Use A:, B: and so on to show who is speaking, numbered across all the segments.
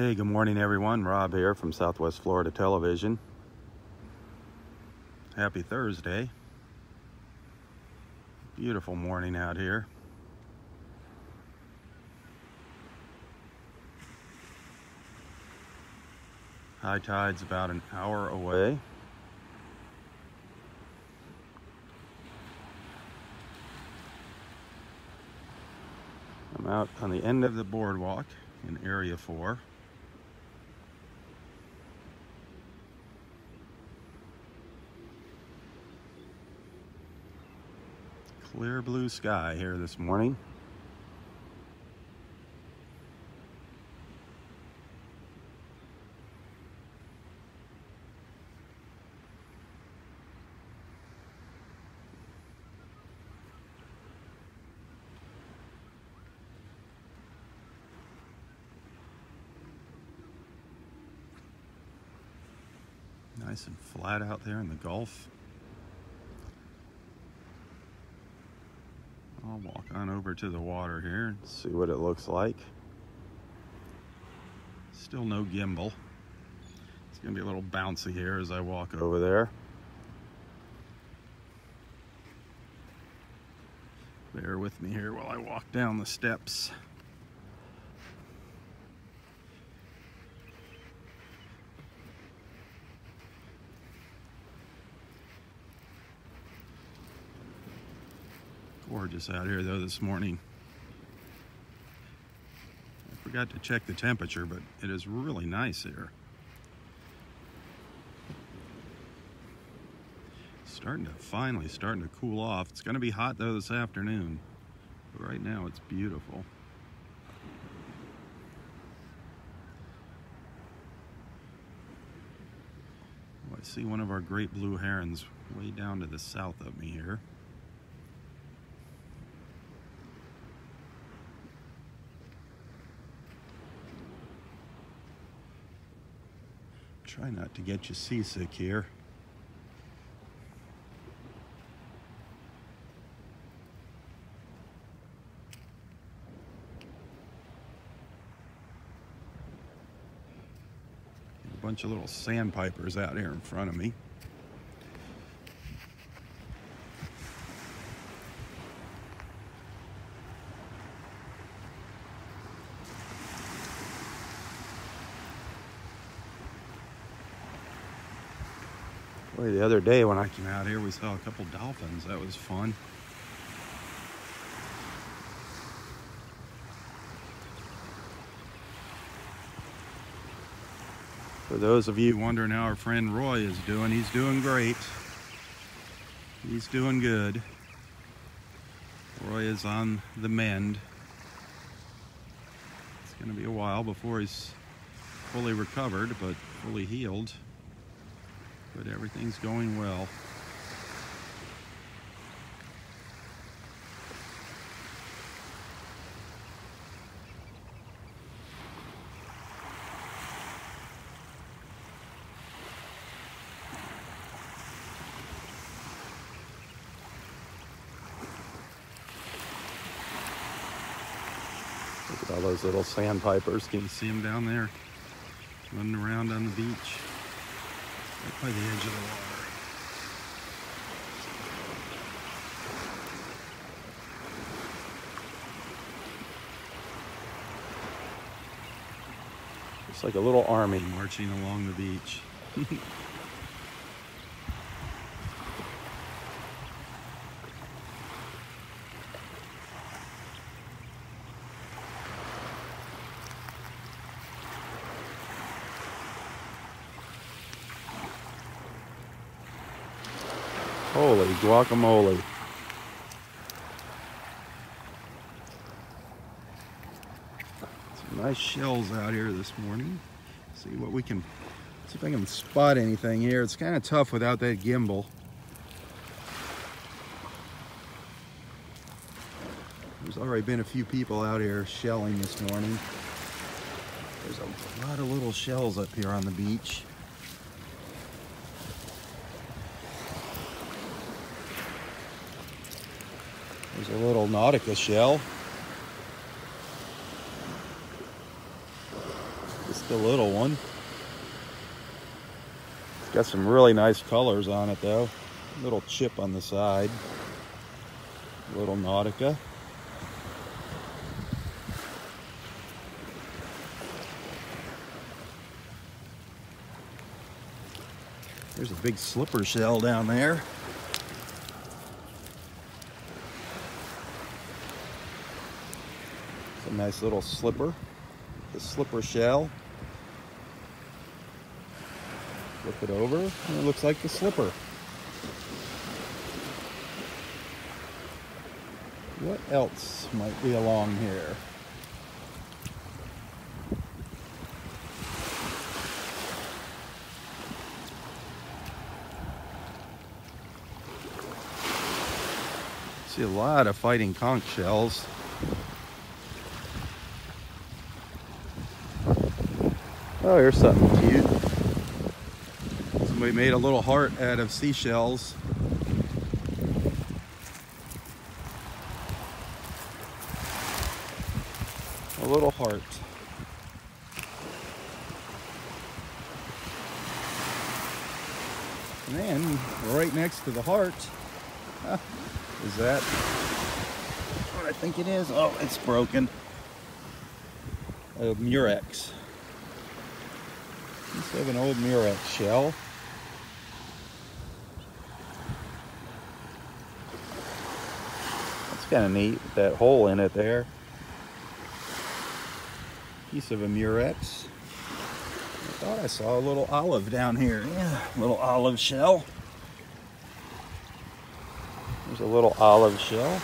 A: Hey, good morning, everyone. Robb here from Southwest Florida Television. Happy Thursday. Beautiful morning out here. High tide's about an hour away. I'm out on the end of the boardwalk in Area 4. Clear blue sky here this morning. Nice and flat out there in the Gulf. I'll walk on over to the water here and see what it looks like. Still no gimbal. It's gonna be a little bouncy here as I walk over there. Bear with me here while I walk down the steps. Gorgeous out here though this morning. I forgot to check the temperature, but it is really nice here. Starting to finally starting to cool off. It's going to be hot though this afternoon. But right now it's beautiful. Oh, I see one of our great blue herons way down to the south of me here. Try not to get you seasick here. A bunch of little sandpipers out here in front of me. Boy, the other day when I came out here, we saw a couple dolphins. That was fun. For those of you wondering how our friend Roy is doing, he's doing great. He's doing good. Roy is on the mend. It's going to be a while before he's fully recovered, but fully healed but everything's going well. Look at all those little sandpipers. Can you see them down there running around on the beach? Right by the edge of the water. It's like a little army marching along the beach. Holy guacamole. Some nice shells out here this morning. See what we can, see if I can spot anything here. It's kind of tough without that gimbal. There's already been a few people out here shelling this morning. There's a lot of little shells up here on the beach. A little Nautica shell. Just Just a little one. It's got some really nice colors on it though. Little chip on the side. Little Nautica. There's a big slipper shell down there. A nice little slipper. The slipper shell. Flip it over, and it looks like the slipper. What else might be along here? See a lot of fighting conch shells. Oh, here's something cute. Somebody made a little heart out of seashells. A little heart. And then, right next to the heart, is that what I think it is? Oh, it's broken. A murex. Let's have an old murex shell. That's kind of neat, that hole in it there. Piece of a murex. I thought I saw a little olive down here. Yeah, little olive shell. There's a little olive shell.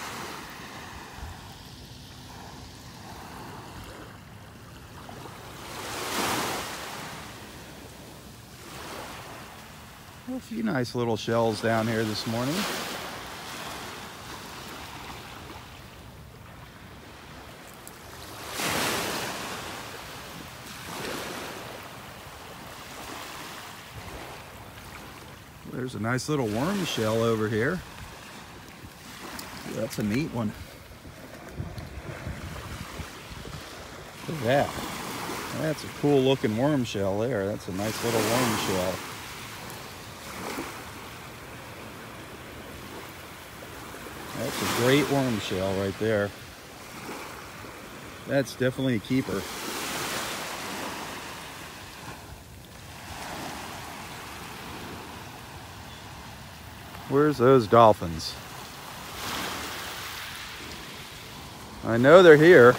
A: A few nice little shells down here this morning. There's a nice little worm shell over here. That's a neat one. Look at that. That's a cool looking worm shell there. That's a nice little worm shell. That's a great worm shell right there. That's definitely a keeper. Where's those dolphins? I know they're here.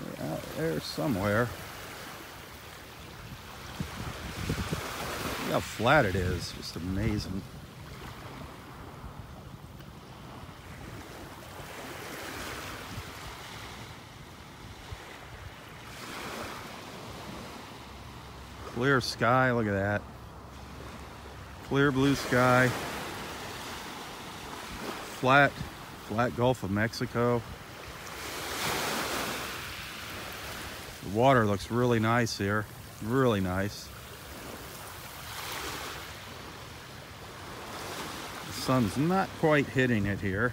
A: They're out there somewhere. Look how flat it is. Just amazing. Clear sky, look at that. Clear blue sky. Flat, flat Gulf of Mexico. The water looks really nice here. Really nice. The sun's not quite hitting it here.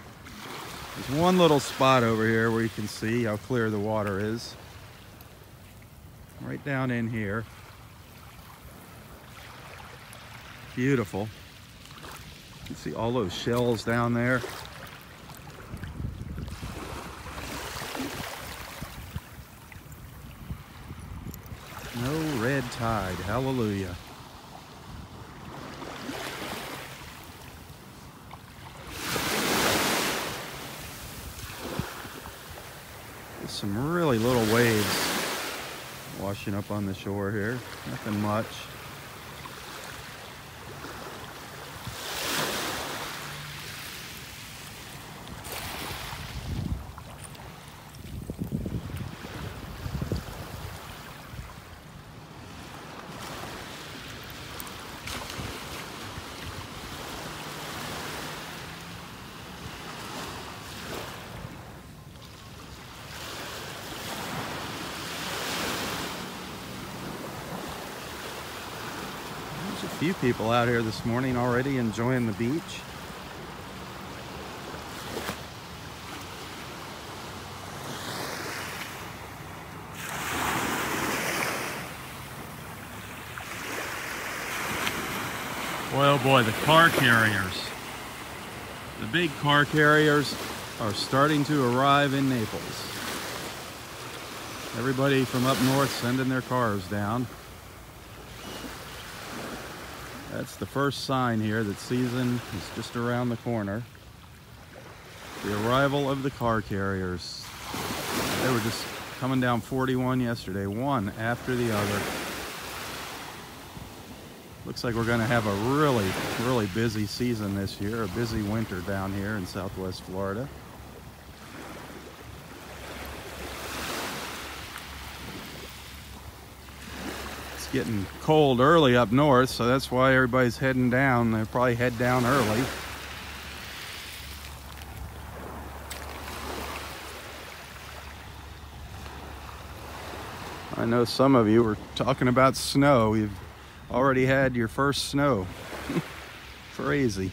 A: There's one little spot over here where you can see how clear the water is. Right down in here. Beautiful. You can see all those shells down there. No red tide. Hallelujah. Some really little waves washing up on the shore here. Nothing much. people out here this morning already enjoying the beach. Boy, oh boy, the car carriers. The big car carriers are starting to arrive in Naples. Everybody from up north sending their cars down. That's the first sign here that season is just around the corner. The arrival of the car carriers. They were just coming down 41 yesterday, one after the other. Looks like we're going to have a really, really busy season this year, a busy winter down here in southwest Florida. Getting cold early up north, so that's why everybody's heading down. They'll probably head down early. I know some of you were talking about snow. You've already had your first snow. Crazy.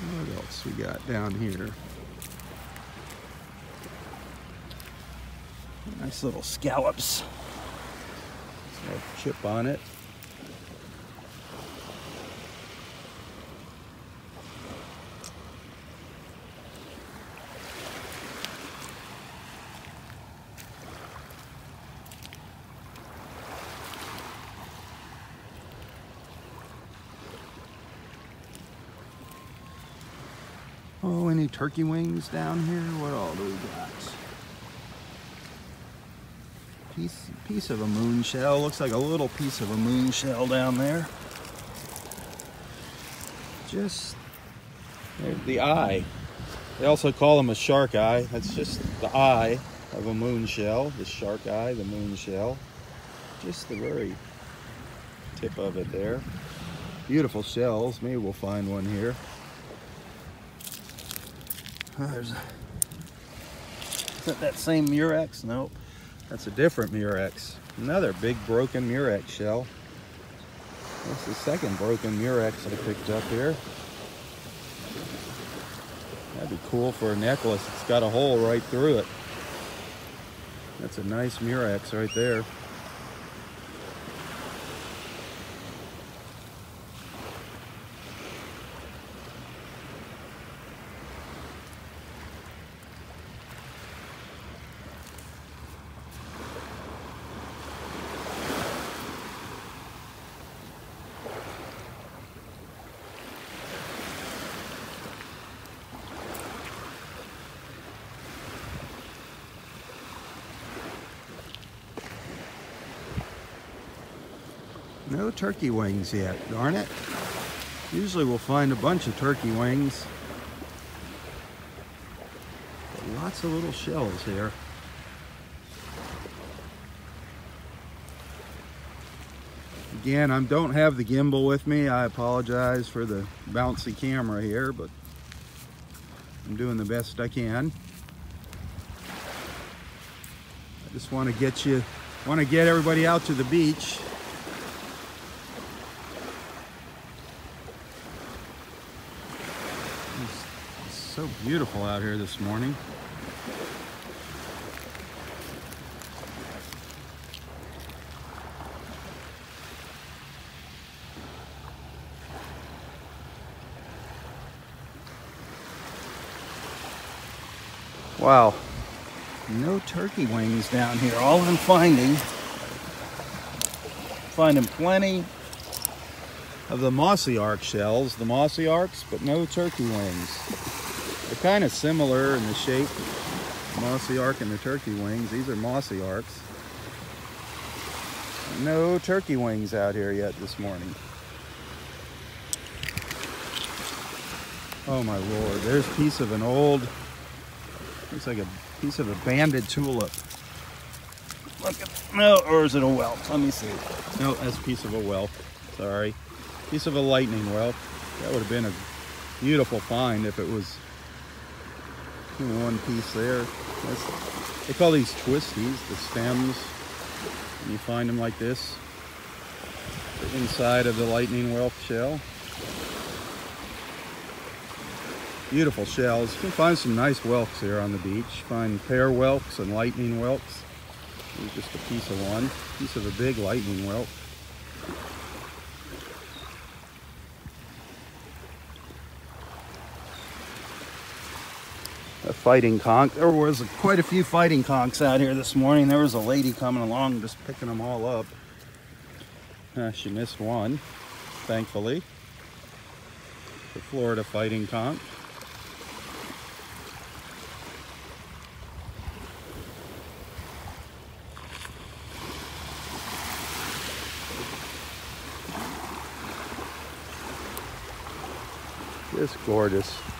A: What else we got down here? Nice little scallops. chip on it. Oh, any turkey wings down here? What all do we got? Piece, piece of a moon shell. Looks like a little piece of a moon shell down there. Just the eye. They also call them a shark eye. That's just the eye of a moon shell. The shark eye, the moon shell. Just the very tip of it there. Beautiful shells. Maybe we'll find one here. There's is that that same Murex? Nope. That's a different Murex. Another big broken Murex shell. That's the second broken Murex I picked up here. That'd be cool for a necklace. It's got a hole right through it. That's a nice Murex right there. No turkey wings yet, darn it. Usually we'll find a bunch of turkey wings. But lots of little shells here. Again, I don't have the gimbal with me. I apologize for the bouncy camera here, but I'm doing the best I can. I just want to get you, want to get everybody out to the beach so beautiful out here this morning. Wow, no turkey wings down here. All I'm finding, finding plenty of the mossy ark shells, the mossy arks, but no turkey wings. They're kind of similar in the shape. Mossy ark and the turkey wings. These are mossy arks. No turkey wings out here yet this morning. Oh my lord, there's a piece of an old, looks like a piece of a banded tulip. Look at, no, or is it a whelk? Let me see. No, that's a piece of a whelk. Sorry. Piece of a lightning whelk. That would have been a beautiful find if it was one piece there. That's, they call these twisties, the stems. And you find them like this, the inside of the lightning whelk shell. Beautiful shells. You can find some nice whelks here on the beach. Find pear whelks and lightning whelks. Here's just a piece of one, piece of a big lightning whelk. A fighting conch. There was quite a few fighting conchs out here this morning. There was a lady coming along just picking them all up. Uh, she missed one, thankfully. The Florida fighting conch. Just gorgeous.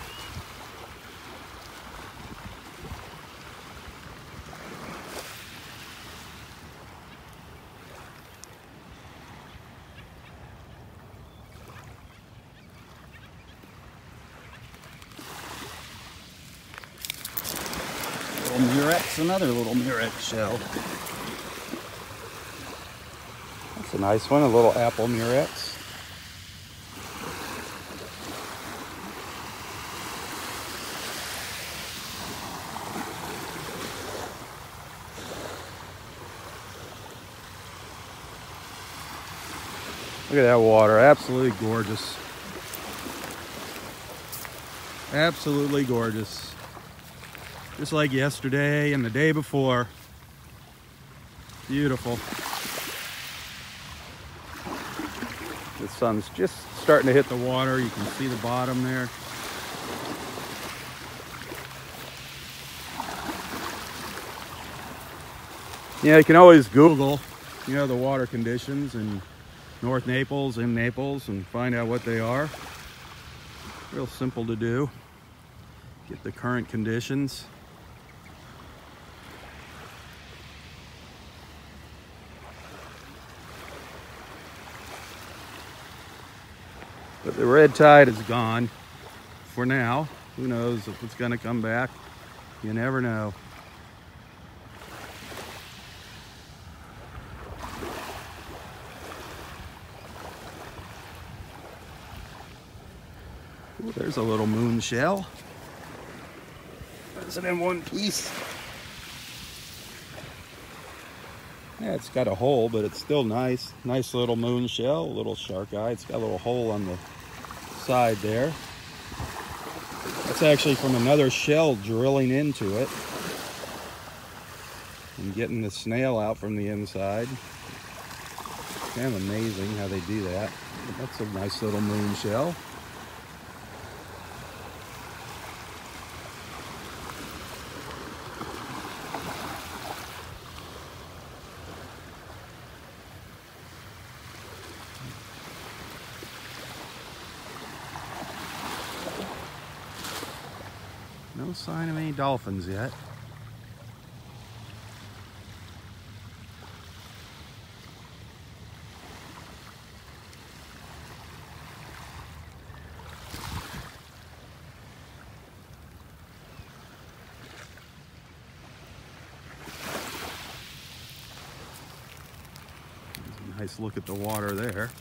A: Little murex, another little murex shell. That's a nice one, a little apple murex. Look at that water, absolutely gorgeous. Absolutely gorgeous. Just like yesterday and the day before. Beautiful. The sun's just starting to hit the water. You can see the bottom there. Yeah, you can always Google, you know, the water conditions in North Naples in Naples and find out what they are. Real simple to do. Get the current conditions. The red tide is gone for now. Who knows if it's going to come back? You never know. Ooh, there's a little moon shell. Is it in one piece? Yeah, it's got a hole, but it's still nice. Nice little moon shell, little shark eye. It's got a little hole on the side there. That's actually from another shell drilling into it and getting the snail out from the inside. Kind of amazing how they do that. That's a nice little moon shell. No sign of any dolphins yet. Nice look at the water there.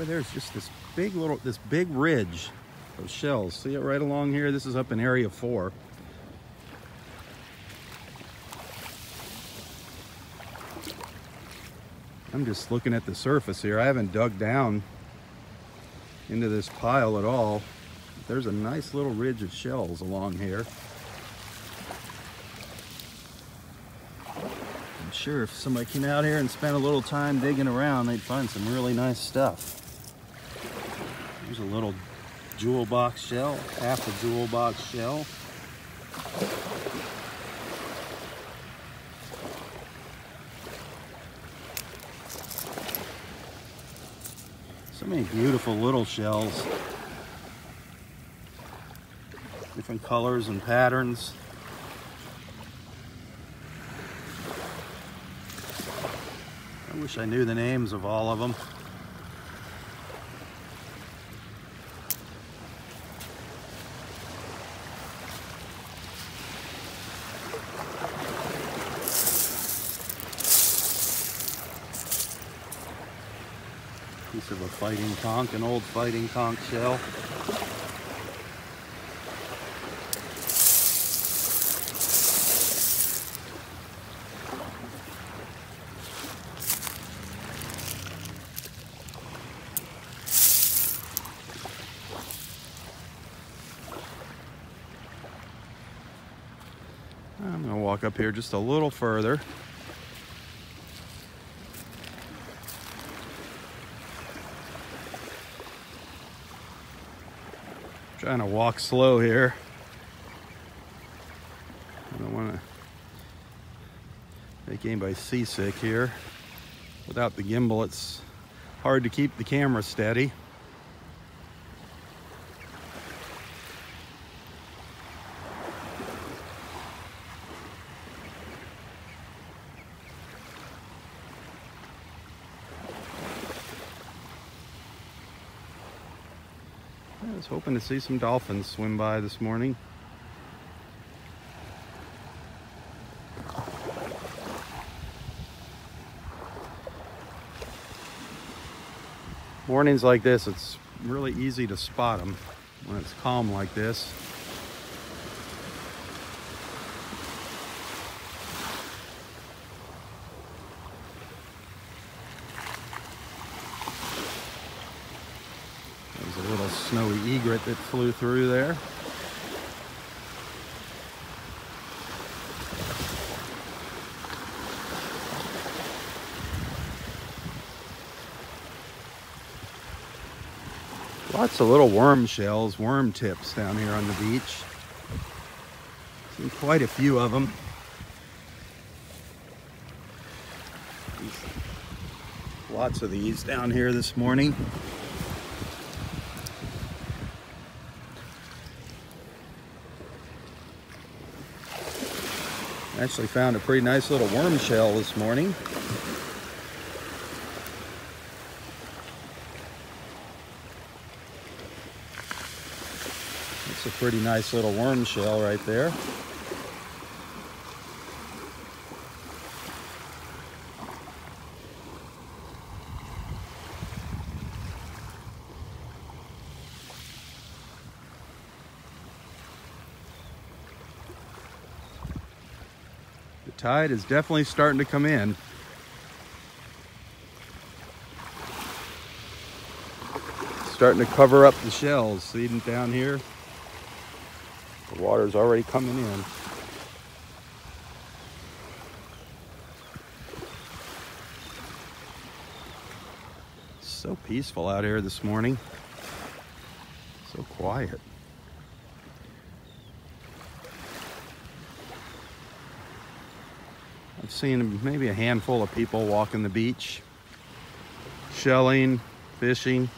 A: Boy, there's just this big little, this big ridge of shells. See it right along here? This is up in area four. I'm just looking at the surface here. I haven't dug down into this pile at all. There's a nice little ridge of shells along here. I'm sure if somebody came out here and spent a little time digging around, they'd find some really nice stuff. A little jewel box shell, half a jewel box shell. So many beautiful little shells. Different colors and patterns. I wish I knew the names of all of them. Fighting conch, an old fighting conch shell. I'm gonna walk up here just a little further. Trying to walk slow here. I don't want to make anybody seasick here. Without the gimbal, it's hard to keep the camera steady. Hoping to see some dolphins swim by this morning. Mornings like this, it's really easy to spot them when it's calm like this. There's a little snowy egret that flew through there. Lots of little worm shells, worm tips down here on the beach. Seen quite a few of them. Lots of these down here this morning. I actually found a pretty nice little worm shell this morning. It's a pretty nice little worm shell right there. Tide is definitely starting to come in. Starting to cover up the shells. See them down here? The water's already coming in. So peaceful out here this morning. So quiet. I've seen maybe a handful of people walking the beach, shelling, fishing.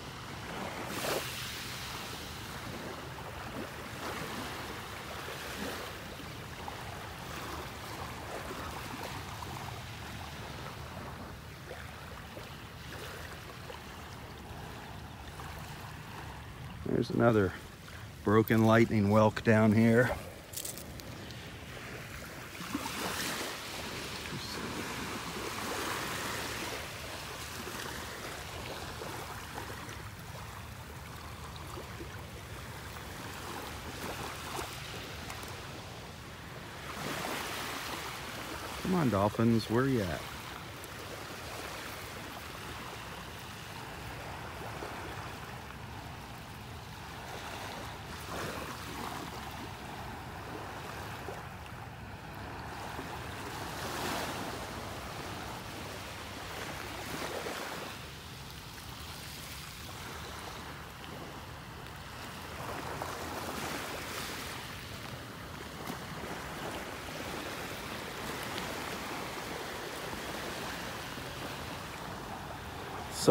A: There's another broken lightning whelk down here. Come on, dolphins, where you at?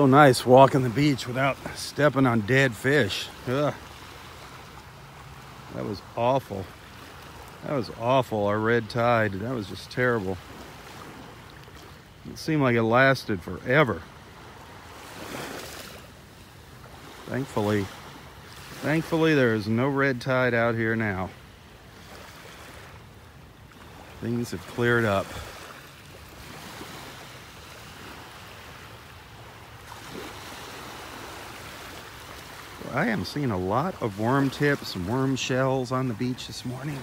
A: So nice walking the beach without stepping on dead fish. Ugh. That was awful. That was awful. Our red tide. That was just terrible. It seemed like it lasted forever. Thankfully, thankfully there is no red tide out here now. Things have cleared up. I am seeing a lot of worm tips and worm shells on the beach this morning.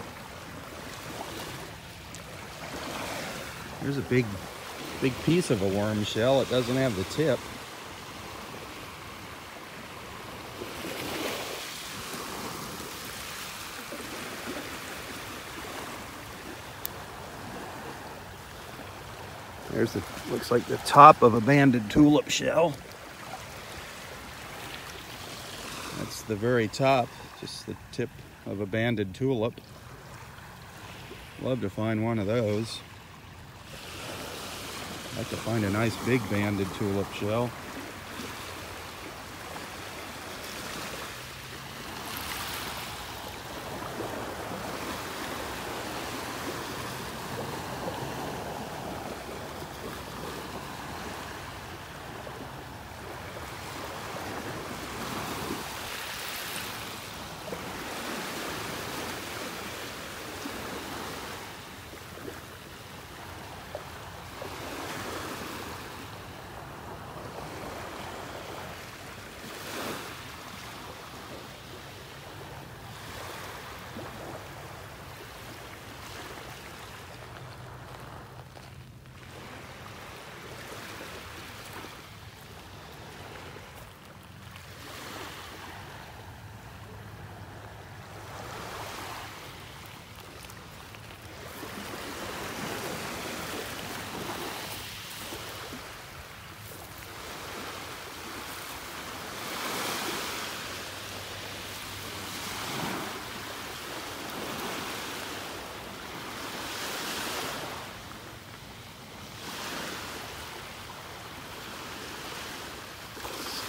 A: There's a big, big piece of a worm shell. It doesn't have the tip. There's the, looks like the top of a banded tulip shell. That's the very top, just the tip of a banded tulip. Love to find one of those. Like to find a nice big banded tulip shell.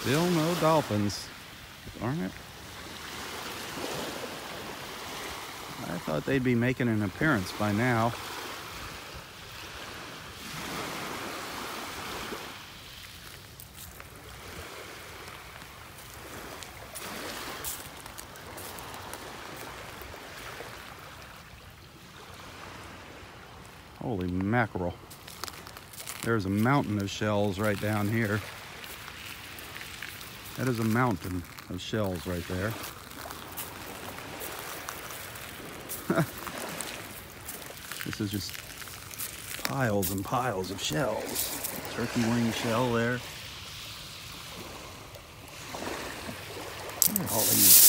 A: Still no dolphins. Darn it. I thought they'd be making an appearance by now. Holy mackerel. There's a mountain of shells right down here. That is a mountain of shells right there. this is just piles and piles of shells. Turkey wing shell there. all these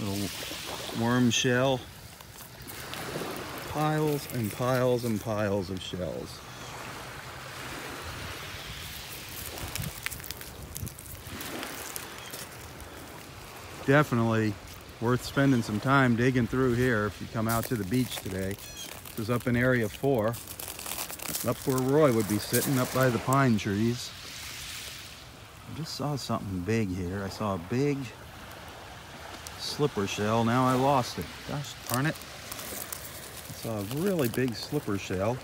A: little worm shell. Piles and piles and piles of shells. Definitely worth spending some time digging through here if you come out to the beach today. This is up in area four, up where Roy would be sitting up by the pine trees. I just saw something big here. I saw a big slipper shell. Now I lost it. Gosh darn it. I saw a really big slipper shell.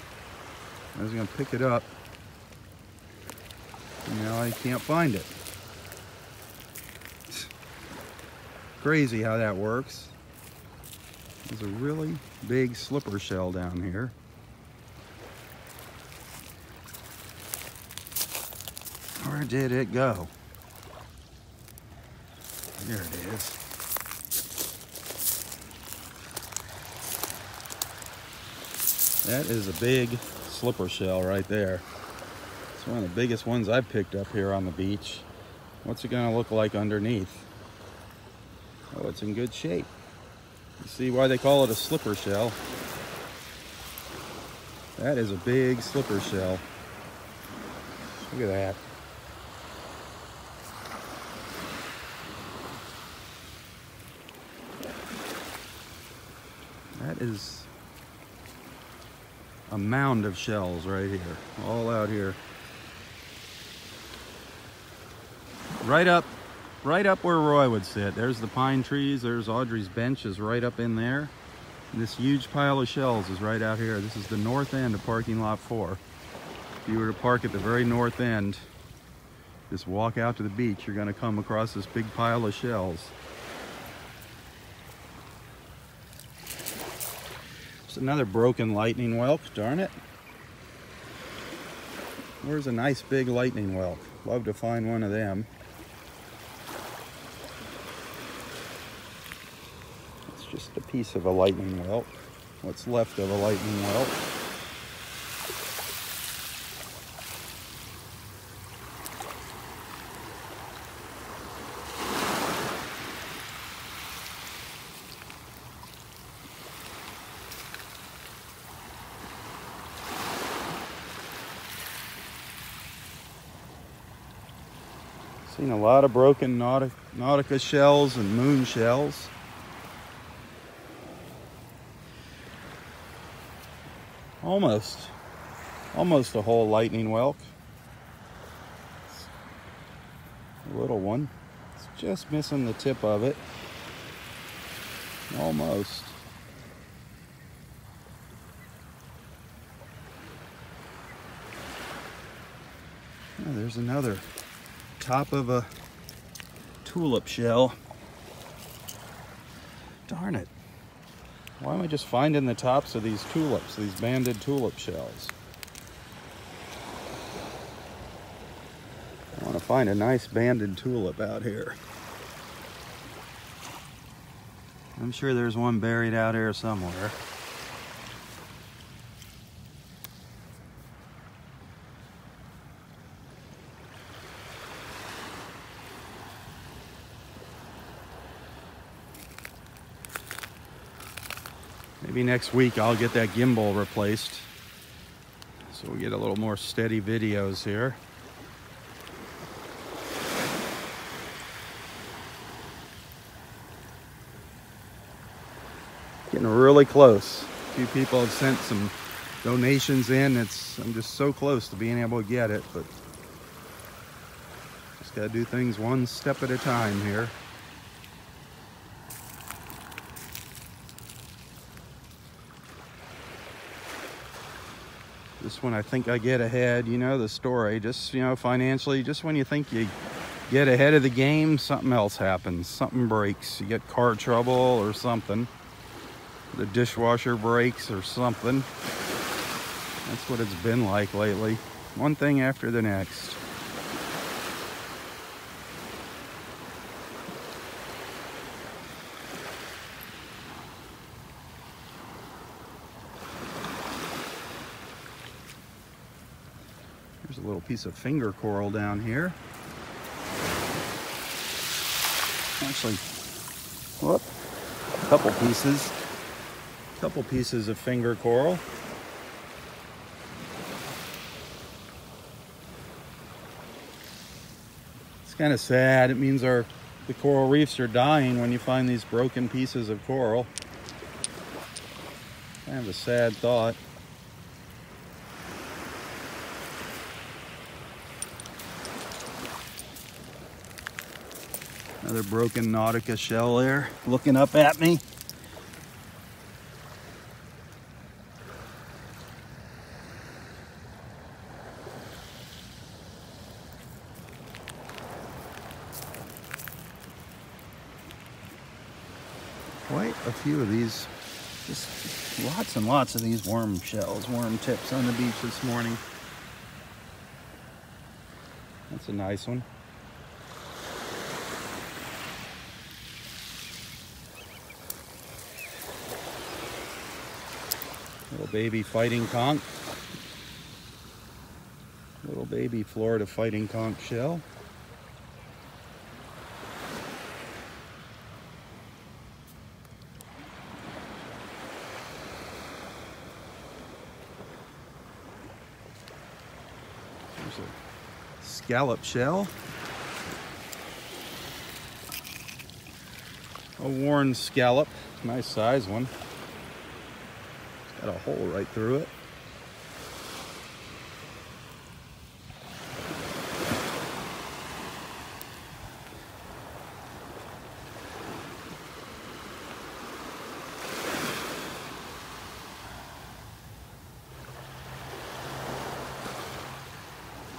A: I was gonna pick it up. Now I can't find it. Crazy how that works. There's a really big slipper shell down here. Where did it go? There it is. That is a big slipper shell right there. It's one of the biggest ones I've picked up here on the beach. What's it gonna look like underneath? Oh, it's in good shape. You see why they call it a slipper shell. That is a big slipper shell. Look at that. That is a mound of shells right here, all out here. Right up right up where Roy would sit. There's the pine trees. There's Audrey's bench is right up in there. And this huge pile of shells is right out here. This is the north end of parking lot four. If you were to park at the very north end, just walk out to the beach, you're gonna come across this big pile of shells. It's another broken lightning whelk, darn it. Where's a nice big lightning whelk? Love to find one of them. It's just a piece of a lightning whelk. What's left of a lightning whelk. Seen a lot of broken Nautica, Nautica shells and moon shells. Almost, almost a whole lightning whelk. A little one. It's just missing the tip of it. Almost. Oh, there's another top of a tulip shell. Darn it. Why am I just finding the tops of these tulips, these banded tulip shells? I want to find a nice banded tulip out here. I'm sure there's one buried out here somewhere. Maybe next week I'll get that gimbal replaced. So we get a little more steady videos here. Getting really close. A few people have sent some donations in. It's I'm just so close to being able to get it, but just gotta do things one step at a time here. Just when I think I get ahead, you know the story, just, you know, financially, just when you think you get ahead of the game, something else happens. Something breaks. You get car trouble or something. The dishwasher breaks or something. That's what it's been like lately. One thing after the next. There's a little piece of finger coral down here. Actually, whoop, a couple pieces. A couple pieces of finger coral. It's kind of sad. It means our the coral reefs are dying when you find these broken pieces of coral. Kind of a sad thought. Another broken Nautica shell there, looking up at me. Quite a few of these, just lots and lots of these worm shells, worm tips on the beach this morning. That's a nice one. Baby fighting conch. Little baby Florida fighting conch shell. There's a scallop shell. A worn scallop, nice size one. Got a hole right through it.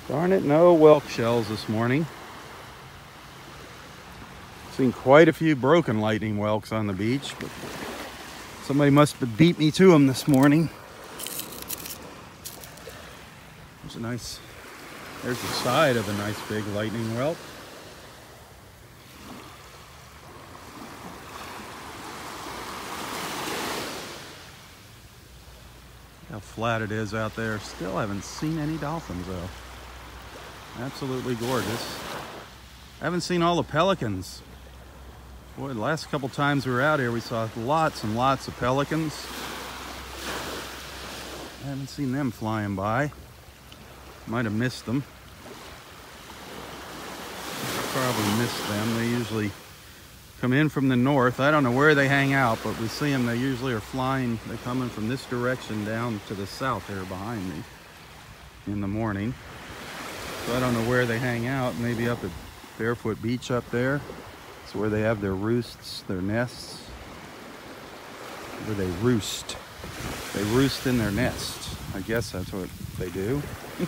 A: Darn it, no whelk shells this morning. Seen quite a few broken lightning whelks on the beach, but Somebody must have beat me to them this morning. There's a nice There's the side of a nice big lightning whelk. How flat it is out there. Still haven't seen any dolphins though. Absolutely gorgeous. I haven't seen all the pelicans. Boy, the last couple times we were out here, we saw lots and lots of pelicans. I haven't seen them flying by. Might have missed them. Probably missed them. They usually come in from the north. I don't know where they hang out, but we see them. They usually are flying. They're coming from this direction down to the south here behind me in the morning. So I don't know where they hang out. Maybe up at Barefoot Beach up there. Where they have their roosts, their nests. Where they roost. They roost in their nest. I guess that's what they do.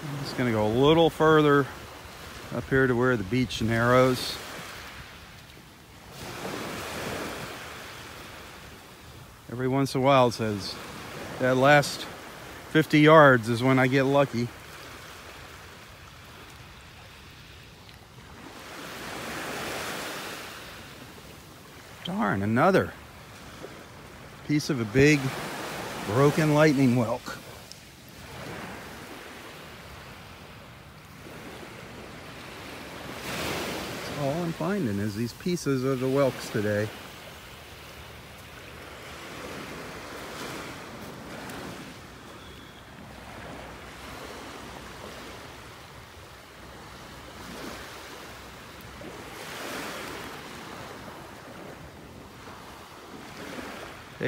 A: I'm just gonna go a little further up here to where the beach narrows. Once in a while says that last 50 yards is when I get lucky. Darn, another piece of a big broken lightning whelk. All I'm finding is these pieces of the whelks today.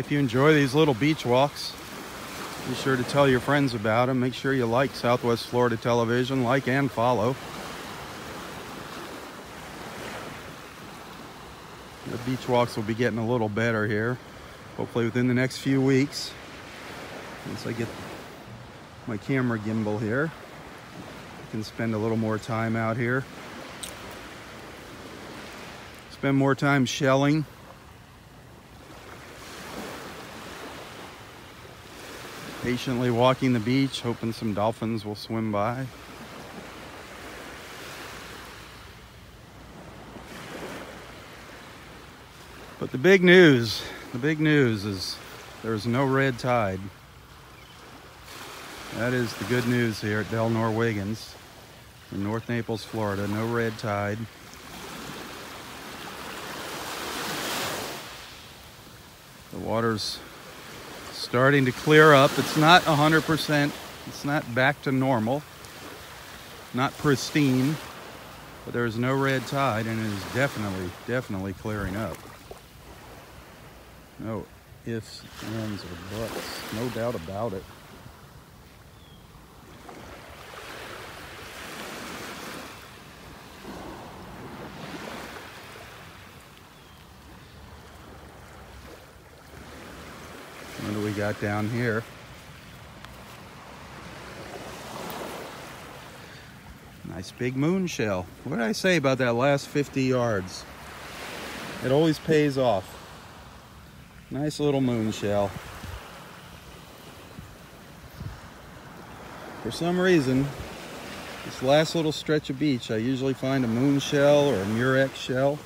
A: If you enjoy these little beach walks, be sure to tell your friends about them. Make sure you like Southwest Florida Television, like and follow. The beach walks will be getting a little better here, hopefully within the next few weeks. Once I get my camera gimbal here, I can spend a little more time out here. Spend more time shelling. Patiently walking the beach, hoping some dolphins will swim by. But the big news, the big news is there's no red tide. That is the good news here at Delnor-Wiggins in North Naples, Florida. No red tide. The water's starting to clear up. It's not 100%, it's not back to normal, not pristine, but there's no red tide and it is definitely, definitely clearing up. No ifs, ands, or buts, no doubt about it. Got down here? Nice big moon shell. What did I say about that last 50 yards? It always pays off. Nice little moon shell. For some reason, this last little stretch of beach, I usually find a moon shell or a murex shell.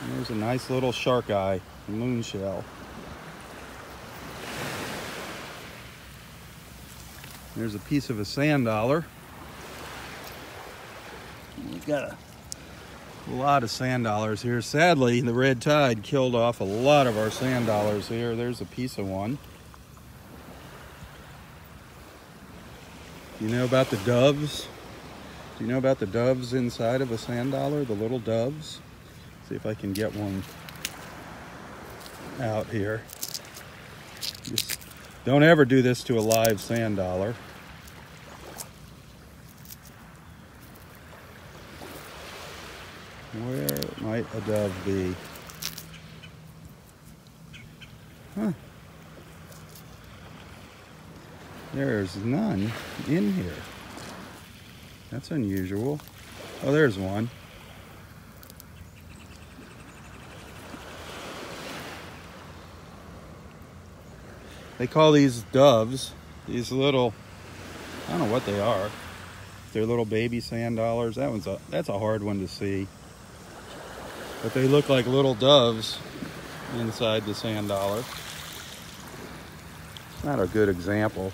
A: And there's a nice little shark eye moon shell. There's a piece of a sand dollar. We've got a lot of sand dollars here. Sadly, the red tide killed off a lot of our sand dollars here. There's a piece of one. You know about the doves? Do you know about the doves inside of a sand dollar? The little doves? See if I can get one out here. Just don't ever do this to a live sand dollar. Where might a dove be? Huh. There's none in here. That's unusual. Oh, there's one. They call these doves, these little, I don't know what they are. They're little baby sand dollars. That one's a, that's a hard one to see. But they look like little doves inside the sand dollar. Not a good example.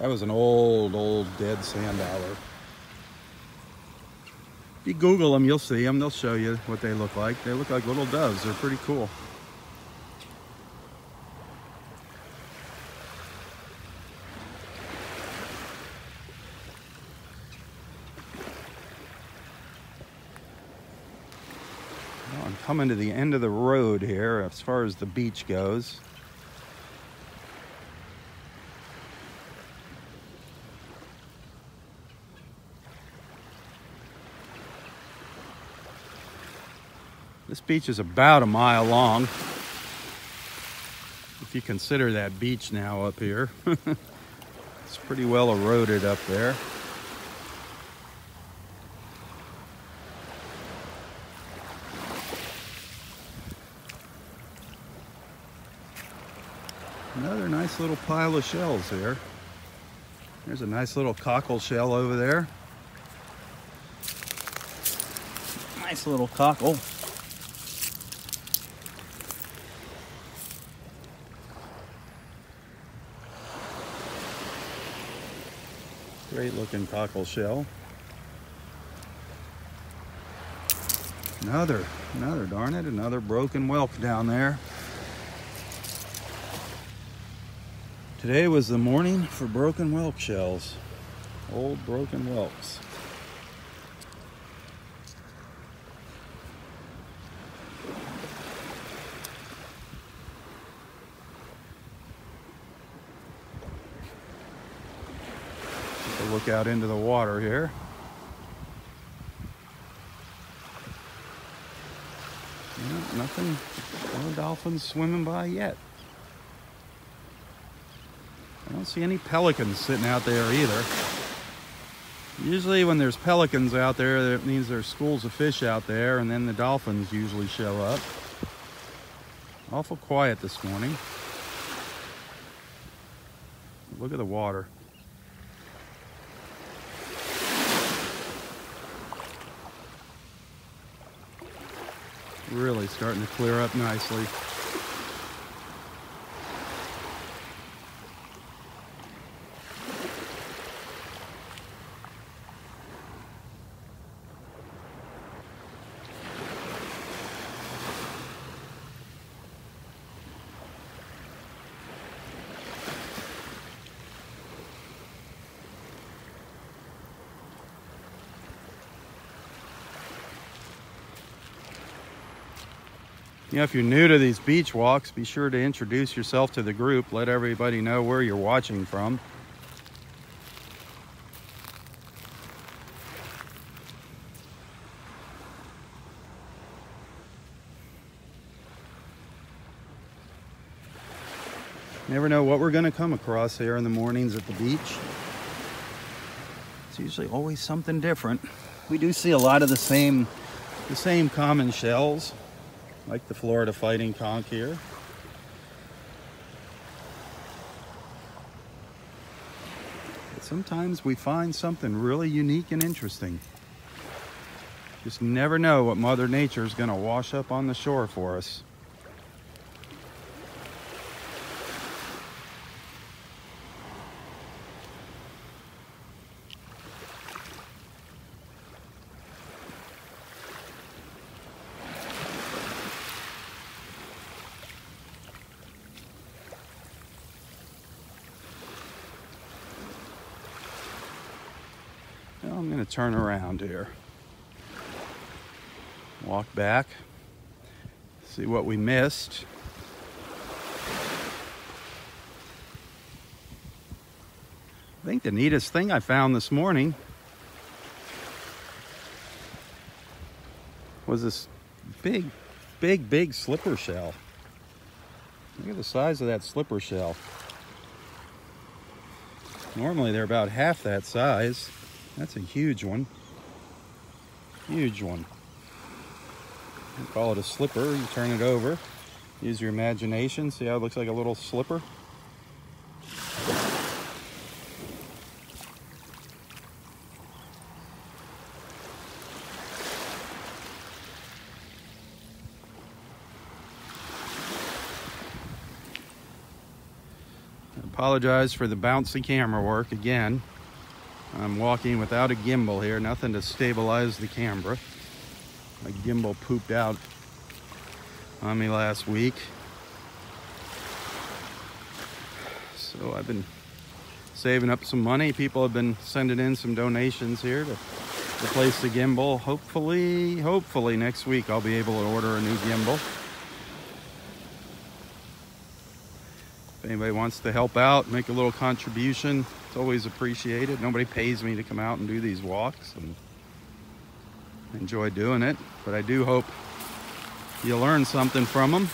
A: That was an old, old dead sand dollar. If you Google them, you'll see them. They'll show you what they look like. They look like little doves. They're pretty cool. Coming to the end of the road here as far as the beach goes. This beach is about a mile long. If you consider that beach now up here. it's pretty well eroded up there. Another nice little pile of shells here. There's a nice little cockle shell over there. Nice little cockle. Great looking cockle shell. Another, another, darn it, another broken whelk down there. Today was the morning for broken whelk shells. Old broken whelks. Take a look out into the water here. Yeah, nothing, no dolphins swimming by yet. Don't see any pelicans sitting out there either. Usually when there's pelicans out there, that means there's schools of fish out there, and then the dolphins usually show up. Awful quiet this morning. Look at the water. Really starting to clear up nicely. You know, if you're new to these beach walks, be sure to introduce yourself to the group. Let everybody know where you're watching from. Never know what we're going to come across here in the mornings at the beach. It's usually always something different. We do see a lot of the same the same common shells like the Florida fighting conch here. But sometimes we find something really unique and interesting. Just never know what Mother Nature is going to wash up on the shore for us. Turn around here. Walk back. See what we missed. I think the neatest thing I found this morning was this big, big, big slipper shell. Look at the size of that slipper shell. Normally they're about half that size. That's a huge one. Huge one. Call it a slipper. You turn it over. Use your imagination. See how it looks like a little slipper? apologize for the bouncy camera work again. I'm walking without a gimbal here, nothing to stabilize the camera. My gimbal pooped out on me last week. So I've been saving up some money. People have been sending in some donations here to replace the gimbal. Hopefully, hopefully next week I'll be able to order a new gimbal. If anybody wants to help out, make a little contribution, it's always appreciated. Nobody pays me to come out and do these walks and enjoy doing it, but I do hope you learn something from them.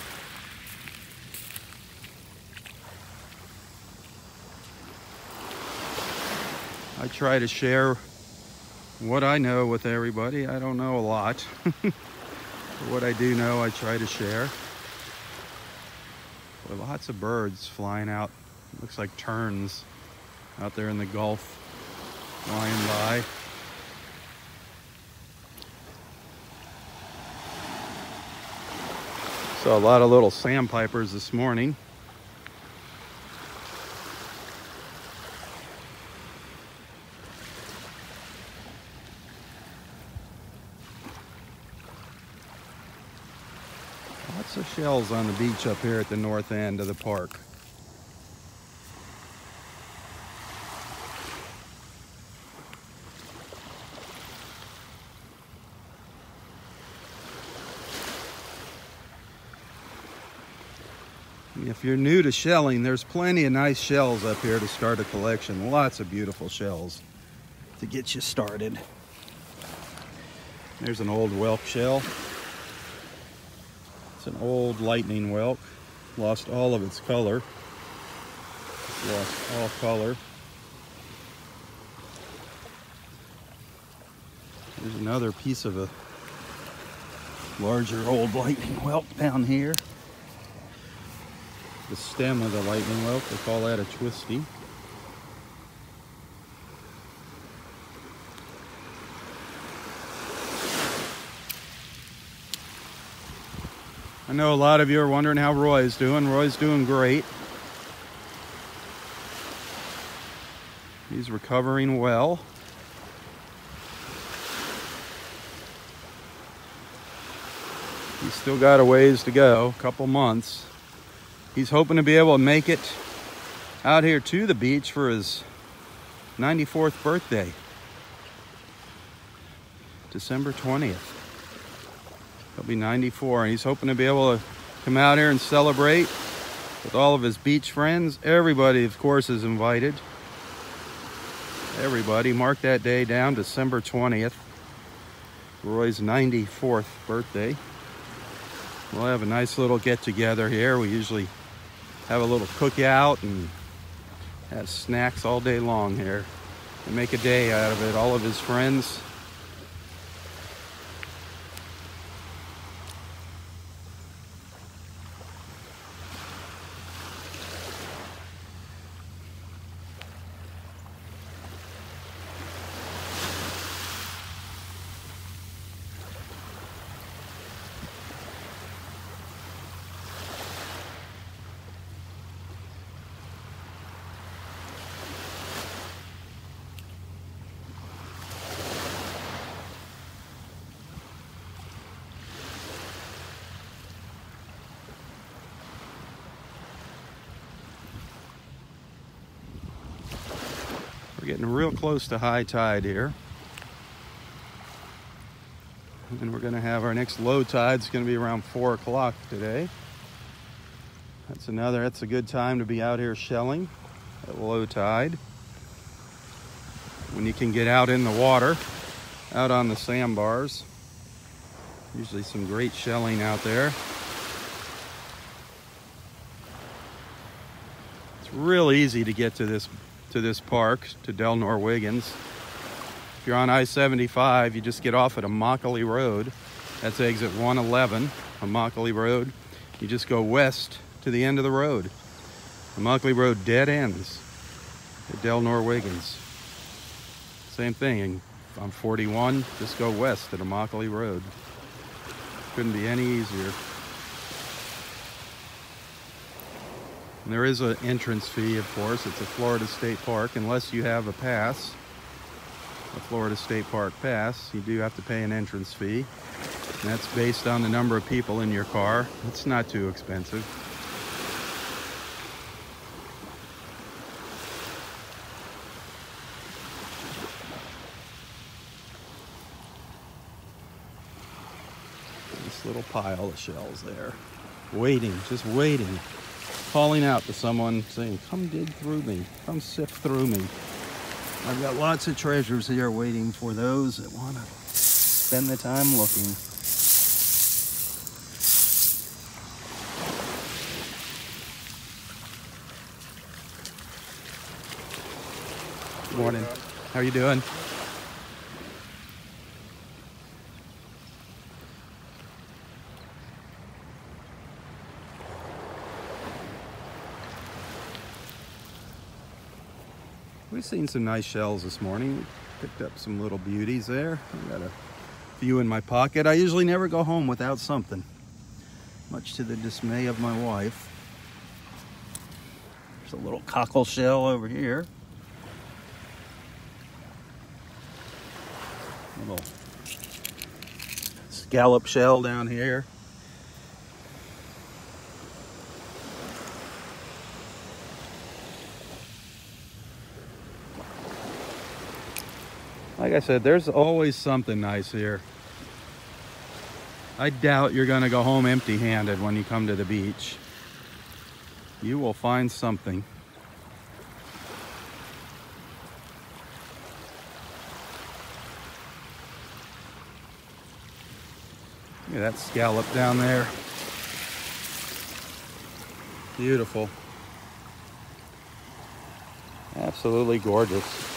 A: I try to share what I know with everybody. I don't know a lot. But what I do know, I try to share. Lots of birds flying out. Looks like terns out there in the Gulf flying by. Saw a lot of little sandpipers this morning. Lots of shells on the beach up here at the north end of the park. If you're new to shelling, there's plenty of nice shells up here to start a collection. Lots of beautiful shells to get you started. There's an old whelk shell. It's an old lightning whelk. Lost all of its color. Lost all color. There's another piece of a larger old lightning whelk down here. The stem of the lightning whelk, they call that a twisty. I know a lot of you are wondering how Roy's doing. Roy's doing great. He's recovering well. He's still got a ways to go, a couple months. He's hoping to be able to make it out here to the beach for his 94th birthday, December 20th. He'll be 94 and he's hoping to be able to come out here and celebrate with all of his beach friends. Everybody, of course, is invited. Everybody, mark that day down, December 20th, Roy's 94th birthday. We'll have a nice little get together here. We usually have a little cookout and have snacks all day long here and make a day out of it. All of his friends We're getting real close to high tide here. And we're gonna have our next low tide. It's gonna be around four o'clock today. That's another, that's a good time to be out here shelling at low tide. When you can get out in the water, out on the sandbars. Usually some great shelling out there. It's real easy to get to this to this park, to Delnor-Wiggins. If you're on I-75, you just get off at Immokalee Road. That's exit 111, Immokalee Road. You just go west to the end of the road. Immokalee Road dead ends at Delnor-Wiggins. Same thing, on 41, just go west at Immokalee Road. Couldn't be any easier. And there is an entrance fee, of course. It's a Florida State Park, unless you have a pass, a Florida State Park pass. You do have to pay an entrance fee. And that's based on the number of people in your car. It's not too expensive. This little pile of shells there. Waiting, just waiting calling out to someone saying, come dig through me, come sift through me. I've got lots of treasures here waiting for those that want to spend the time looking. Good morning. How are you doing? Seen some nice shells this morning. Picked up some little beauties there. I got a few in my pocket. I usually never go home without something, much to the dismay of my wife. There's a little cockle shell over here. Little scallop shell down here. Like I said, there's always something nice here. I doubt you're gonna go home empty-handed when you come to the beach. You will find something. Look at that scallop down there. Beautiful. Absolutely gorgeous.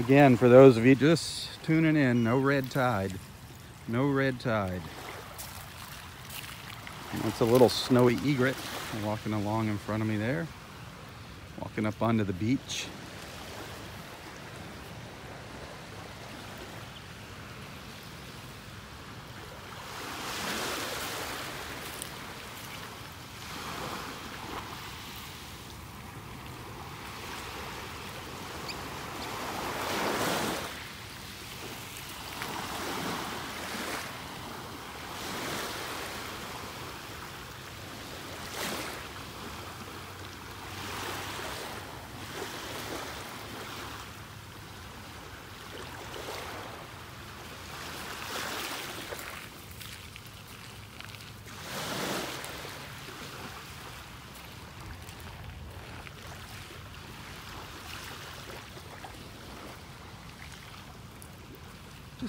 A: Again, for those of you just tuning in, no red tide. No red tide. That's a little snowy egret walking along in front of me there. Walking up onto the beach.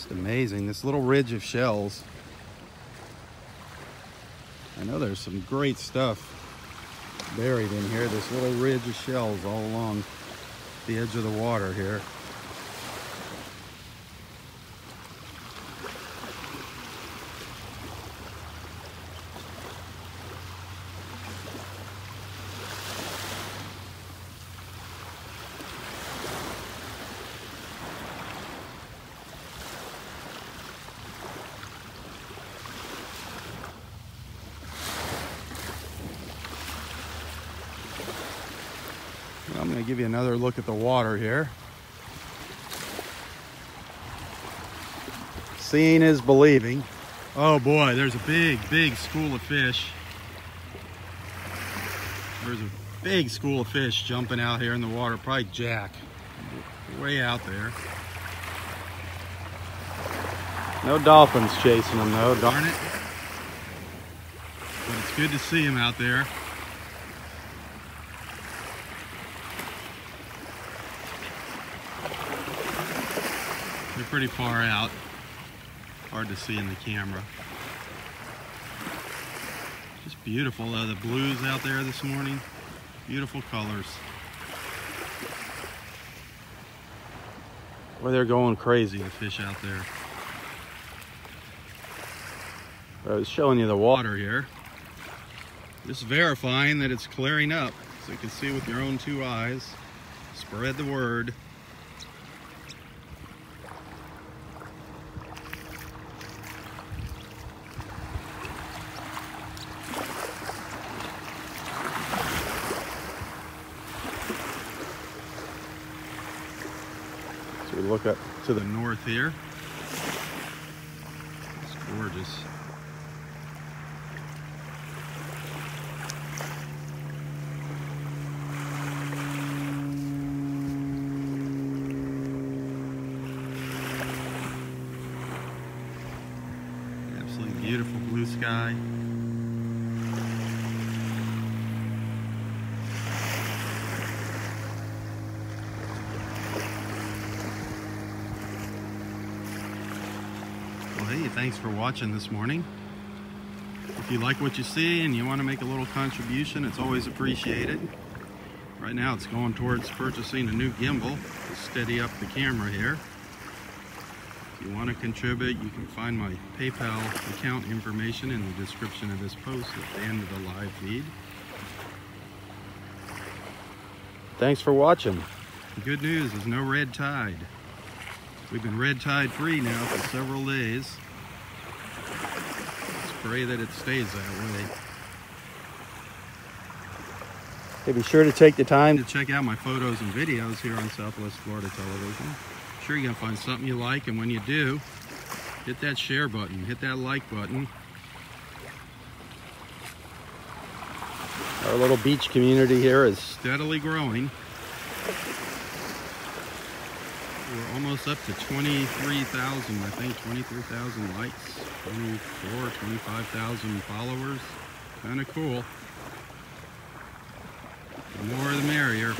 A: Just amazing, this little ridge of shells. I know there's some great stuff buried in here, this little ridge of shells all along the edge of the water here. Give you another look at the water here. Seeing is believing. Oh boy, there's a big, big school of fish. There's a big school of fish jumping out here in the water, probably jack, way out there. No dolphins chasing them though, darn it. But it's good to see them out there. Pretty far out. Hard to see in the camera. Just beautiful, uh, the blues out there this morning. Beautiful colors. Well, they're going crazy, the fish out there. I was showing you the water here. Just verifying that it's clearing up so you can see with your own two eyes. Spread the word. So we look up to the north here. It's gorgeous. Absolutely beautiful blue sky. Thanks for watching this morning. If you like what you see and you want to make a little contribution, it's always appreciated. Right now it's going towards purchasing a new gimbal to steady up the camera here. If you want to contribute, you can find my PayPal account information in the description of this post at the end of the live feed. Thanks for watching. The good news is no red tide. We've been red tide free now for several days. Pray that it stays that way. Hey, be sure to take the time to check out my photos and videos here on Southwest Florida Television. Sure you're gonna find something you like, and when you do, hit that share button, hit that like button. Our little beach community here is steadily growing. We're almost up to 23,000, I think, 23,000 likes, 24, 25,000 followers. Kind of cool. The more the merrier.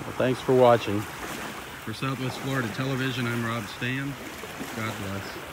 A: Well, thanks for watching. For Southwest Florida Television, I'm Robb Stan. God bless.